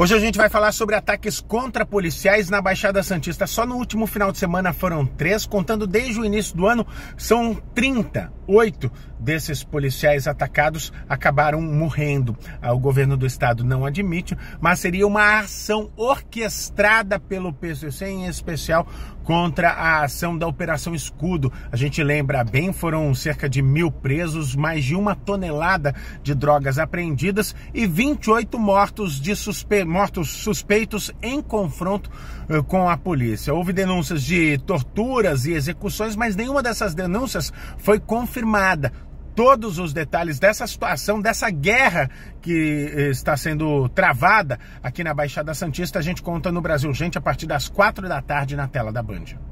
Hoje a gente vai falar sobre ataques contra policiais na Baixada Santista. Só no último final de semana foram três, contando desde o início do ano, são 38 desses policiais atacados acabaram morrendo. Ah, o governo do estado não admite, mas seria uma ação orquestrada pelo PCC, em especial contra a ação da Operação Escudo. A gente lembra bem, foram cerca de mil presos, mais de uma tonelada de drogas apreendidas e 28 mortos de suspe mortos suspeitos em confronto uh, com a polícia. Houve denúncias de torturas e execuções, mas nenhuma dessas denúncias foi confirmada todos os detalhes dessa situação, dessa guerra que eh, está sendo travada aqui na Baixada Santista, a gente conta no Brasil Gente a partir das quatro da tarde na tela da Band.